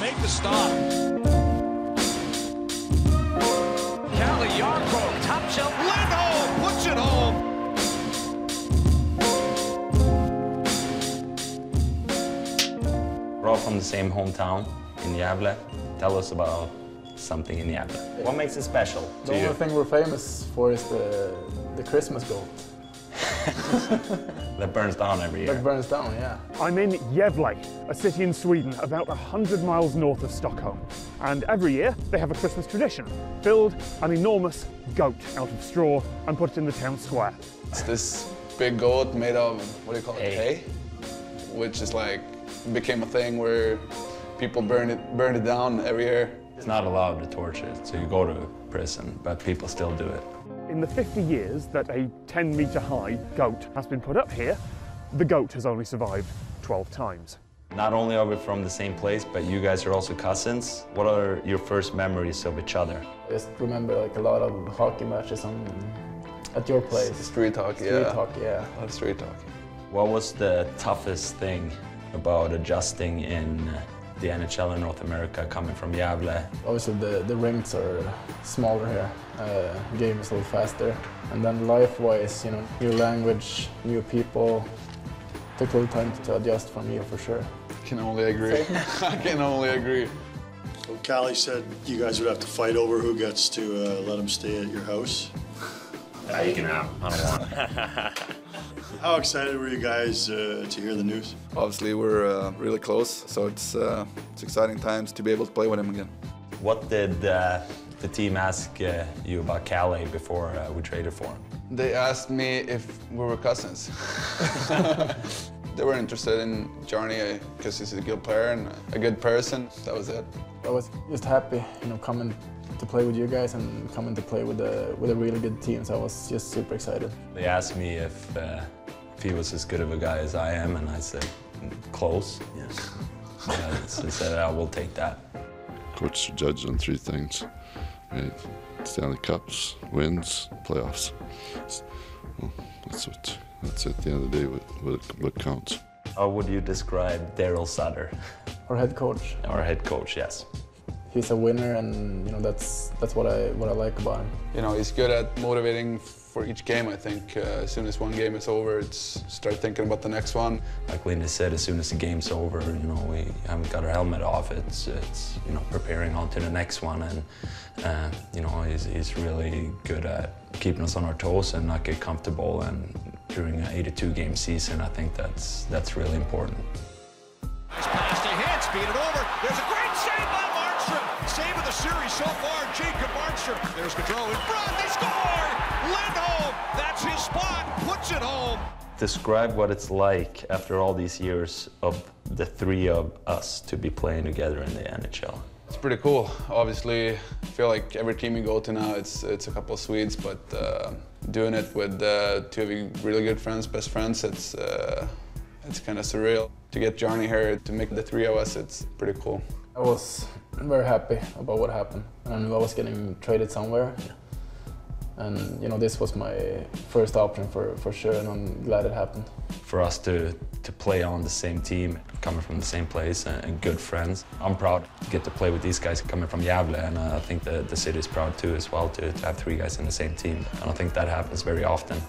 make the stop. Calle Jarnkrok, top shelf, Lindholm puts it home. We're all from the same hometown in Gävle. Tell us about something in Gävle. What makes it special The only you? thing we're famous for is the the Christmas goat That burns down every year. that burns down. Yeah. I'm in Gävle, a city in Sweden about 100 miles north of Stockholm. And every year they have a Christmas tradition build an enormous goat out of straw and put it in the town square. It's this big goat made of, what do you call it, Hay. hay? Which is like, became a thing where people burn it, burn it down every year. It's not allowed to torture it, so you go to prison, but people still do it. In the 50 years that a 10 metre high goat has been put up here, the goat has only survived 12 times. Not only are we from the same place, but you guys are also cousins. What are your first memories of each other? I just remember like a lot of hockey matches on at your place. Street hockey, Street yeah. hockey, yeah. A lot of street hockey. What was the toughest thing about adjusting in uh, the NHL in North America coming from Gävle? Obviously the, the rinks are smaller here. Uh, game is a little faster. And then life-wise, you know, new language, new people. Took a little time to adjust for me for sure. I Can only agree. I can only agree. So Calle said you guys would have to fight over who gets to uh, let him stay at your house. Yeah, you can have. him. I don't want. How excited were you guys uh, to hear the news? Obviously, we're uh, really close, so it's, uh, it's exciting times to be able to play with him again. What did uh, the team ask uh, you about Calle before uh, we traded for him? They asked me if we were cousins. they were interested in Johnny because he's a good player and a good person. That was it. I was just happy, you know, coming to play with you guys and coming to play with a with a really good team. So I was just super excited. They asked me if, uh, if he was as good of a guy as I am, and I said, "Mm, close. Yes. yeah, so I said, I will take that. Coach are judged on three things: right? Stanley Cups, wins, playoffs. Well, that's what. That's at the end of the day what what, what counts. How would you describe Darryl Sutter, Our head coach, our head coach? Yes. He's a winner, and you know that's that's what I what I like about him. You know, he's good at motivating for each game, I think. Uh, as soon as one game is over, it's start thinking about the next one. Like Linda said, as soon as the game's over, you know, we haven't got our helmet off. It's, it's you know, preparing on to the next one. And, uh, you know, he's, he's really good at keeping us on our toes and not get comfortable. And during an 82 game season, I think that's, that's really important. Nice pass to Hintz, beat it over. There's a great save by series so far, Jacob Markstrom. There's Gaudreau in front. They score! Lindholm, that's his spot, puts it home. Describe what it's like after all these years of the three of us to be playing together in the NHL. It's pretty cool. Obviously, I feel like every team you go to now, it's it's a couple of Swedes, but uh, doing it with uh, two of your really good friends, best friends, it's uh, it's kind of surreal. To get Johnny here, to make the three of us, it's pretty cool. I was very happy about what happened, and I knew I was getting traded somewhere. And you know, this was my first option for, for sure, and I'm glad it happened. for us to, to play on the same team, coming from the same place and, and good friends. I'm proud to get to play with these guys coming from Gävle and uh, I think the, the city is proud too as well to, to have three guys in the same team. And I think that happens very often.